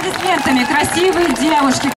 аплодисментами красивые девушки.